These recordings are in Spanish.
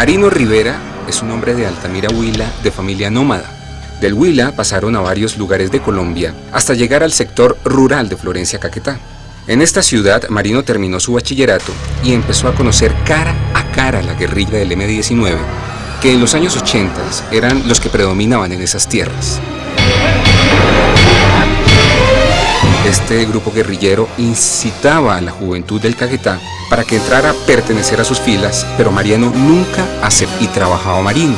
Marino Rivera es un hombre de Altamira Huila de familia nómada. Del Huila pasaron a varios lugares de Colombia hasta llegar al sector rural de Florencia Caquetá. En esta ciudad, Marino terminó su bachillerato y empezó a conocer cara a cara la guerrilla del M-19, que en los años 80 eran los que predominaban en esas tierras. Este grupo guerrillero incitaba a la juventud del Caquetá para que entrara a pertenecer a sus filas, pero Mariano nunca aceptó y trabajaba marino.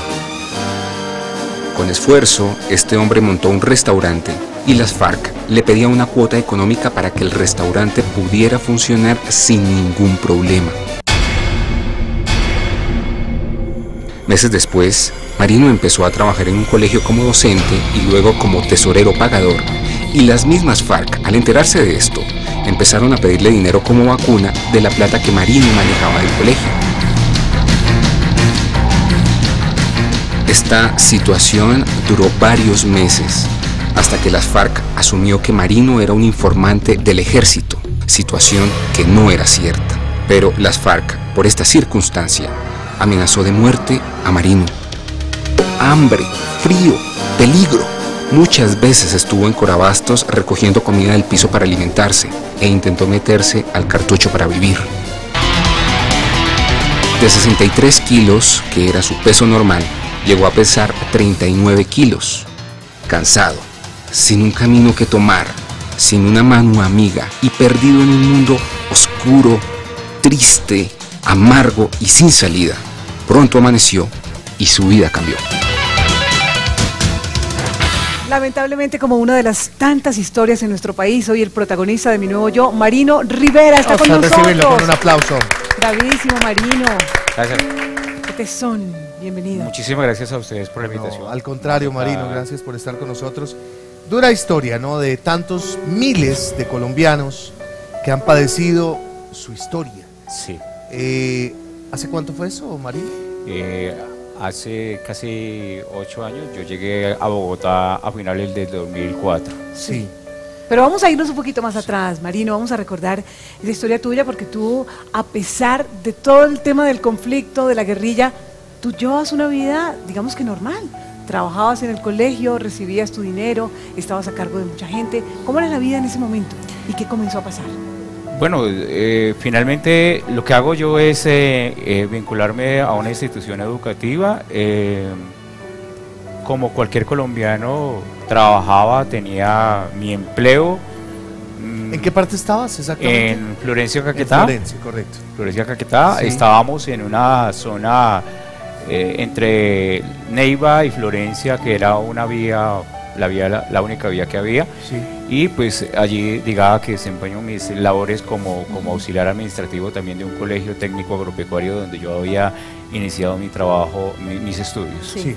Con esfuerzo, este hombre montó un restaurante y las FARC le pedían una cuota económica para que el restaurante pudiera funcionar sin ningún problema. Meses después, Marino empezó a trabajar en un colegio como docente y luego como tesorero pagador. Y las mismas FARC, al enterarse de esto, empezaron a pedirle dinero como vacuna de la plata que Marino manejaba del colegio. Esta situación duró varios meses, hasta que las FARC asumió que Marino era un informante del ejército, situación que no era cierta. Pero las FARC, por esta circunstancia, amenazó de muerte a Marino. Hambre, frío, peligro. Muchas veces estuvo en Corabastos recogiendo comida del piso para alimentarse e intentó meterse al cartucho para vivir. De 63 kilos, que era su peso normal, llegó a pesar 39 kilos. Cansado, sin un camino que tomar, sin una mano amiga y perdido en un mundo oscuro, triste, amargo y sin salida. Pronto amaneció y su vida cambió. Lamentablemente, como una de las tantas historias en nuestro país, hoy el protagonista de mi nuevo yo, Marino Rivera, está con Vamos nosotros. con un aplauso. Bravísimo, Marino. Gracias. Qué tesón. Bienvenido. Muchísimas gracias a ustedes por la No, invitación. al contrario, Marino, Ah, gracias por estar con nosotros. Dura historia, ¿no? De tantos miles de colombianos que han padecido su historia. Sí. Eh, ¿Hace cuánto fue eso, Marino? Eh, hace casi ocho años yo llegué a Bogotá a finales del 2004. Sí. Pero vamos a irnos un poquito más atrás, Marino, vamos a recordar la historia tuya porque tú, a pesar de todo el tema del conflicto, de la guerrilla, tú llevas una vida, digamos que normal. Trabajabas en el colegio, recibías tu dinero, estabas a cargo de mucha gente. ¿Cómo era la vida en ese momento? ¿Y qué comenzó a pasar? Bueno, eh, finalmente lo que hago yo es eh, eh, vincularme a una institución educativa. eh, como cualquier colombiano, trabajaba, tenía mi empleo. mm, ¿En qué parte estabas exactamente? En Florencio En Caquetá. Florencia, correcto. Florencia Caquetá. Sí. Estábamos en una zona entre Neiva y Florencia, que era una vía, la, vía, la, la única vía que había. Sí. Y pues allí digaba que desempeño mis labores como, como auxiliar administrativo también de un colegio técnico agropecuario donde yo había iniciado mi trabajo, mi- mis estudios. Sí.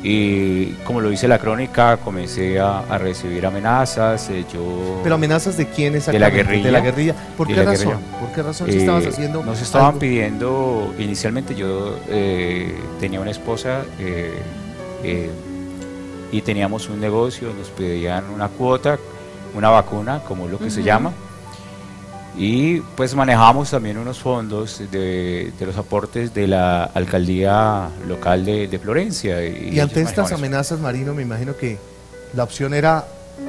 Y como lo dice la crónica, comencé a, a recibir amenazas. eh, yo ¿Pero amenazas de quién exactamente? guerrilla. De la guerrilla. ¿Por De qué la razón? guerrilla. ¿Por qué razón Eh, si estabas haciendo Nos estaban algo? pidiendo, inicialmente yo eh, tenía una esposa eh, eh, y teníamos un negocio, nos pedían una cuota, una vacuna, como es lo que se llama. Y pues manejamos también unos fondos de, de los aportes de la alcaldía local de, de Florencia. Y, Y ante estas eso. amenazas, Marino, me imagino que la opción era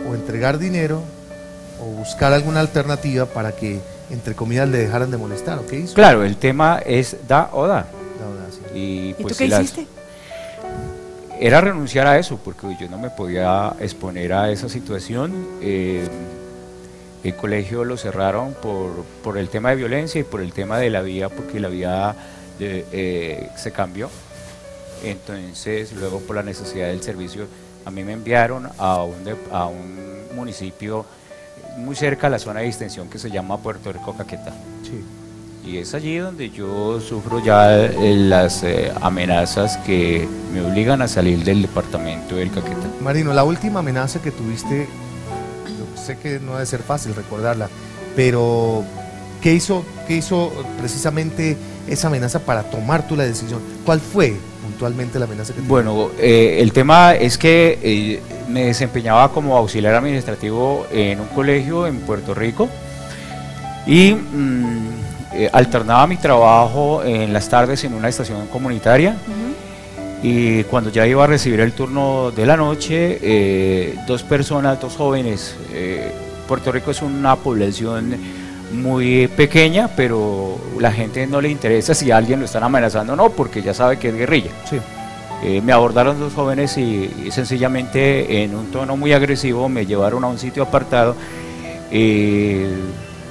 o entregar dinero o buscar alguna alternativa para que, entre comillas, le dejaran de molestar. ¿o qué hizo? Claro, el tema es da o da. La verdad, sí. Y, ¿Y pues, tú qué si las- hiciste? Era renunciar a eso, porque yo no me podía exponer a esa situación. Eh, el colegio lo cerraron por, por el tema de violencia y por el tema de la vía, porque la vía eh, se cambió. Entonces, luego por la necesidad del servicio, a mí me enviaron a un, a un municipio muy cerca a la zona de extensión que se llama Puerto Rico Caquetá. Sí. Y es allí donde yo sufro ya eh, las eh, amenazas que me obligan a salir del departamento del Caquetá. Marino, la última amenaza que tuviste, yo sé que no debe ser fácil recordarla, pero ¿qué hizo, qué hizo precisamente esa amenaza para tomar tú la decisión? ¿Cuál fue puntualmente la amenaza que tuviste? Bueno, eh, el tema es que eh, me desempeñaba como auxiliar administrativo en un colegio en Puerto Rico y mm, eh, alternaba mi trabajo en las tardes en una estación comunitaria y cuando ya iba a recibir el turno de la noche, eh, dos personas, dos jóvenes, eh, Puerto Rico es una población muy pequeña, pero la gente no le interesa si alguien lo están amenazando o no, porque ya sabe que es guerrilla. Eh, me abordaron dos jóvenes y, sencillamente en un tono muy agresivo me llevaron a un sitio apartado, y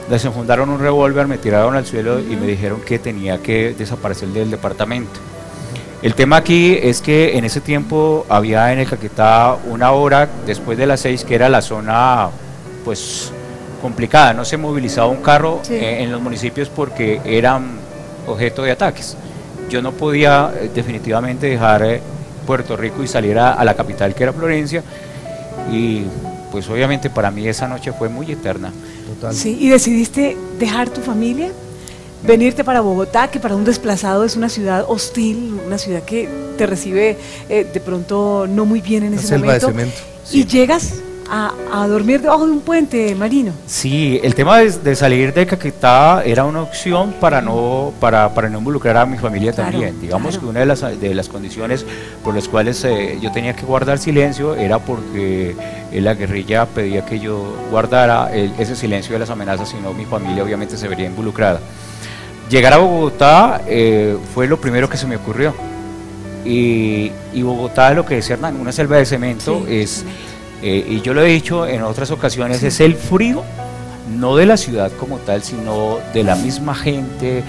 desenfundaron un revólver, me tiraron al suelo y me dijeron que tenía que desaparecer del departamento. El tema aquí es que en ese tiempo había en el Caquetá una hora después de las seis que era la zona pues complicada, no se movilizaba un carro eh, en los municipios porque eran objeto de ataques. Yo no podía eh, definitivamente dejar eh, Puerto Rico y salir a, la capital que era Florencia y pues obviamente para mí esa noche fue muy eterna. Sí, y decidiste dejar tu familia venirte para Bogotá, que para un desplazado es una ciudad hostil, una ciudad que te recibe eh, de pronto no muy bien en ese momento. Y llegas a, dormir debajo de un puente marino. Sí, el tema de, salir de Caquetá era una opción para no, para, para no involucrar a mi familia también. Digamos que una de las, de las condiciones por las cuales eh, yo tenía que guardar silencio era porque eh, la guerrilla pedía que yo guardara ese silencio de las amenazas, si no mi familia obviamente se vería involucrada. Llegar a Bogotá eh, fue lo primero que se me ocurrió. Y, Bogotá, lo que decía Hernán, una selva de cemento, es, eh, y yo lo he dicho en otras ocasiones, es el frío, no de la ciudad como tal, sino de la misma gente,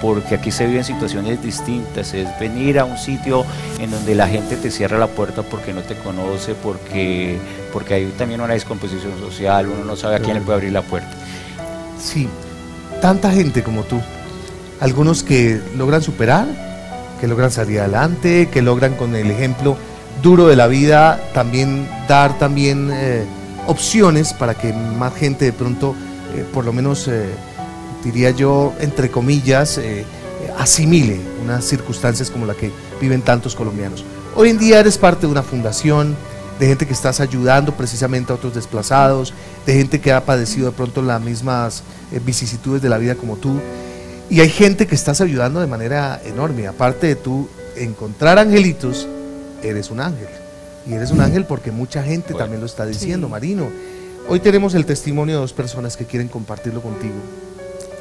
porque aquí se viven situaciones distintas, es venir a un sitio en donde la gente te cierra la puerta porque no te conoce, porque, porque hay también una descomposición social, uno no sabe a quién le puede abrir la puerta. Sí, tanta gente como tú, algunos que logran superar, que logran salir adelante, que logran con el ejemplo duro de la vida también dar también eh, opciones para que más gente de pronto, eh, por lo menos eh, diría yo, entre comillas, asimile unas circunstancias como la que viven tantos colombianos. Hoy en día eres parte de una fundación, de gente que estás ayudando precisamente a otros desplazados, de gente que ha padecido de pronto las mismas vicisitudes de la vida como tú. Y hay gente que estás ayudando de manera enorme. Aparte de tú encontrar angelitos, eres un ángel. Y eres un ángel porque mucha gente también lo está diciendo, Marino. Hoy tenemos el testimonio de dos personas que quieren compartirlo contigo.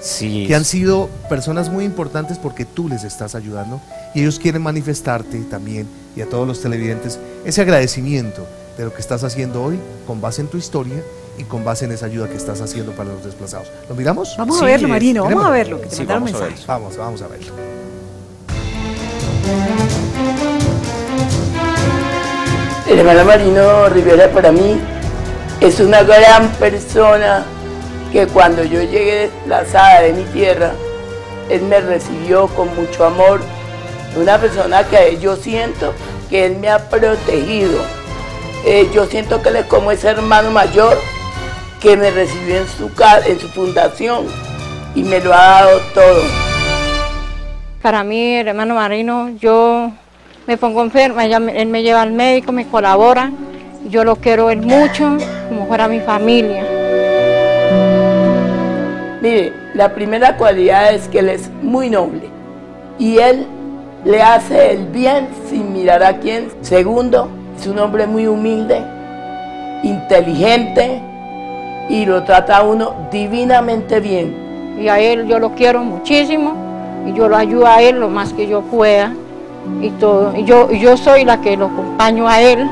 Sí. Que han sido personas muy importantes porque tú les estás ayudando y ellos quieren manifestarte también y a todos los televidentes ese agradecimiento de lo que estás haciendo hoy con base en tu historia y con base en esa ayuda que estás haciendo para los desplazados. ¿Lo miramos? Vamos a verlo, Marino, vamos a verlo, que te vamos, mensaje. A vamos, vamos a verlo. El hermano Marino Rivera para mí es una gran persona que cuando yo llegué desplazada de mi tierra, él me recibió con mucho amor. Una persona que yo siento que él me ha protegido. Eh, yo siento que él es como ese hermano mayor que me recibió en su, en su fundación y me lo ha dado todo. Para mí, hermano Marino, yo me pongo enferma, él me lleva al médico, me colabora, yo lo quiero él mucho, como fuera mi familia. Mire, la primera cualidad es que él es muy noble y él le hace el bien sin mirar a quién. Segundo, es un hombre muy humilde, inteligente, y lo trata a uno divinamente bien. Y a él yo lo quiero muchísimo y yo lo ayudo a él lo más que yo pueda y todo. Y yo, yo soy la que lo acompaño a él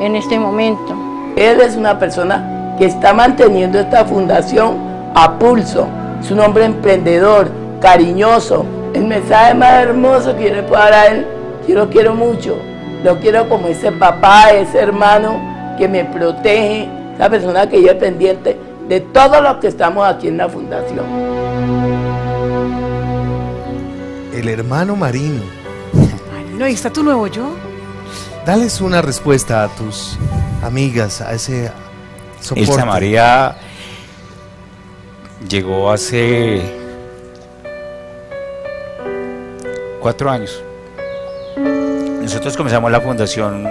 en este momento. Él es una persona que está manteniendo esta fundación a pulso. Es un hombre emprendedor, cariñoso. El mensaje más hermoso que yo le puedo dar a él, yo lo quiero mucho. Lo quiero como ese papá, ese hermano que me protege, la persona que es pendiente de todos los que estamos aquí en la fundación. El hermano Marino. Marino, ahí está tu nuevo yo. Dales una respuesta a tus amigas, a ese soporte. Elsa María llegó hace cuatro años. Nosotros comenzamos la fundación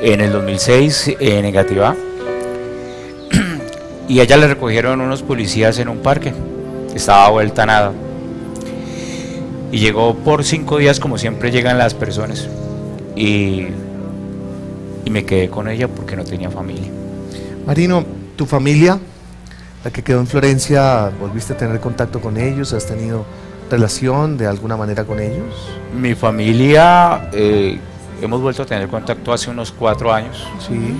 en el 2006 en Negativa y ella le recogieron unos policías en un parque. estaba vuelta a nada. Y llegó por cinco días como siempre llegan las personas. Y, y me quedé con ella porque no tenía familia. Marino, tu familia, la que quedó en Florencia, ¿volviste a tener contacto con ellos? ¿Has tenido relación de alguna manera con ellos? Mi familia, eh, hemos vuelto a tener contacto hace unos cuatro años. Sí.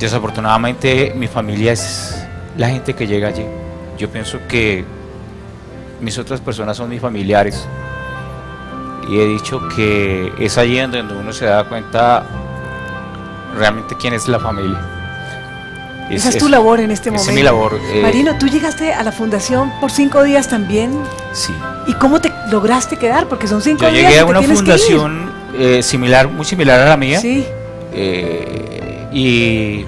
Desafortunadamente mi familia es la gente que llega allí. Yo pienso que mis otras personas son mis familiares. Y he dicho que es allí en donde uno se da cuenta realmente quién es la familia. Esa es, tu labor en este esa momento. es mi labor. eh, Marino, tú llegaste a la fundación por cinco días también. sí. ¿Y cómo te lograste quedar? Porque son cinco Yo días. llegué que a una fundación eh, similar, muy similar a la mía. Sí. eh, y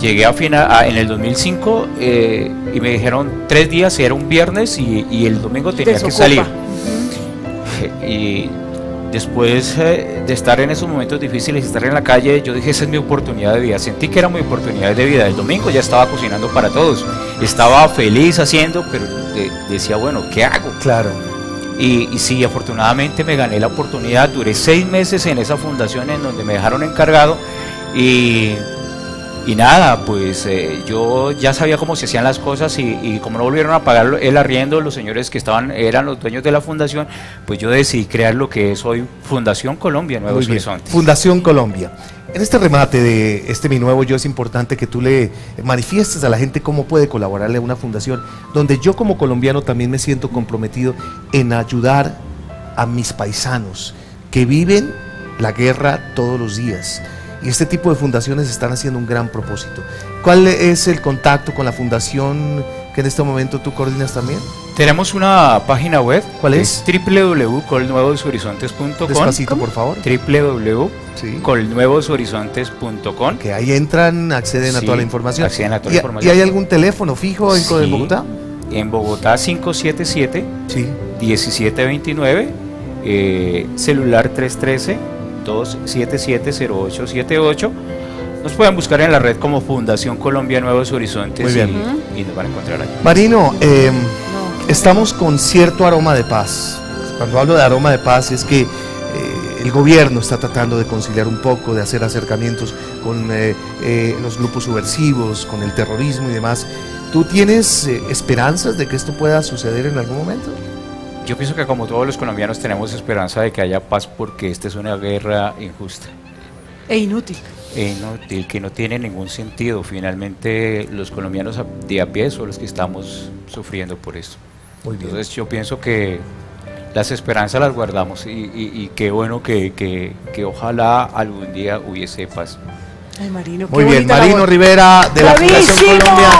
llegué a final, a- en el 2005 eh, y me dijeron tres días, era un viernes y, y el domingo tenía que salir. Y después eh, de estar en esos momentos difíciles, estar en la calle, yo dije, esa es mi oportunidad de vida. Sentí que era mi oportunidad de vida. El domingo ya estaba cocinando para todos. Estaba feliz haciendo, pero de- decía, bueno, ¿qué hago? Claro. Y, y sí, afortunadamente me gané la oportunidad. Duré seis meses en esa fundación en donde me dejaron encargado. Y, y nada, pues eh, yo ya sabía cómo se hacían las cosas y, y como no volvieron a pagar el arriendo, los señores que estaban eran los dueños de la fundación, pues yo decidí crear lo que es hoy Fundación Colombia Nuevos bien. Horizontes. Fundación Colombia. En este remate de este Mi Nuevo Yo es importante que tú le manifiestes a la gente cómo puede colaborarle a una fundación donde yo como colombiano también me siento comprometido en ayudar a mis paisanos que viven la guerra todos los días. Y este tipo de fundaciones están haciendo un gran propósito. ¿Cuál es el contacto con la fundación que en este momento tú coordinas también? Tenemos una página web. ¿Cuál que es? www.colnuevoshorizontes.com Despacito, por favor. Www.colnuevoshorizontes.com Que ahí entran, acceden a toda la información. acceden a toda ¿Y, la información. y hay algún teléfono fijo en, en Sí. Bogotá? En Bogotá 577 Sí. 1729, eh, celular 313 277 0878. Nos pueden buscar en la red como Fundación Colombia Nuevos Horizontes Muy bien. y, y nos van a encontrar ahí. Marino, eh, estamos con cierto aroma de paz. Cuando hablo de aroma de paz es que eh, el gobierno está tratando de conciliar un poco, de hacer acercamientos con eh, eh, los grupos subversivos, con el terrorismo y demás. ¿Tú tienes eh, esperanzas de que esto pueda suceder en algún momento? Yo pienso que como todos los colombianos tenemos esperanza de que haya paz porque esta es una guerra injusta. E inútil. e inútil, que no tiene ningún sentido. Finalmente los colombianos a- de a pie son los que estamos sufriendo por esto. Muy bien. Entonces yo pienso que las esperanzas las guardamos y, y- y qué bueno que, que- que ojalá algún día hubiese paz. Ay, Marino, qué Muy bien, Marino labor. Rivera de la Fundación ¡Bravísimo! Colombia.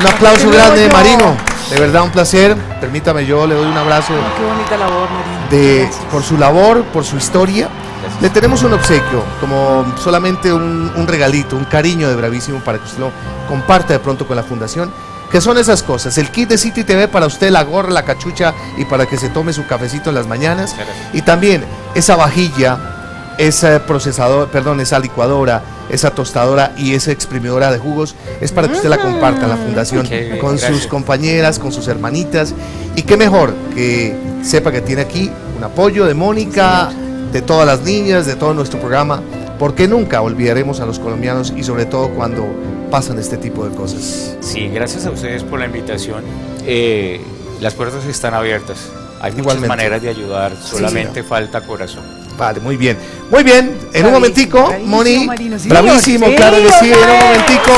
Un aplauso ¡Qué grande! Marino. De verdad, un placer. Permítame, yo le doy un abrazo Qué bonita labor, de, Gracias. por su labor, por su historia. Le tenemos un obsequio, como solamente un, un regalito, un cariño de Bravísimo para que usted lo comparta de pronto con la fundación. Que son esas cosas? El kit de City TV para usted, la gorra, la cachucha y para que se tome su cafecito en las mañanas. Y también esa vajilla, ese procesador, perdón, esa licuadora, esa tostadora y esa exprimidora de jugos es para que usted la comparta en la fundación con sus compañeras, con sus hermanitas. Y qué mejor que sepa que tiene aquí un apoyo de Mónica, de todas las niñas, de todo nuestro programa, porque nunca olvidaremos a los colombianos y sobre todo cuando pasan este tipo de cosas. Sí, gracias a ustedes por la invitación. Eh, las puertas están abiertas. Hay muchas Igualmente. maneras de ayudar, solamente falta corazón. Vale, muy bien. Muy bien, en un Bravísimo, momentico, bravísimo, Moni, Marino, sí, bravísimo, señor. claro que sí, Sí, en un momentico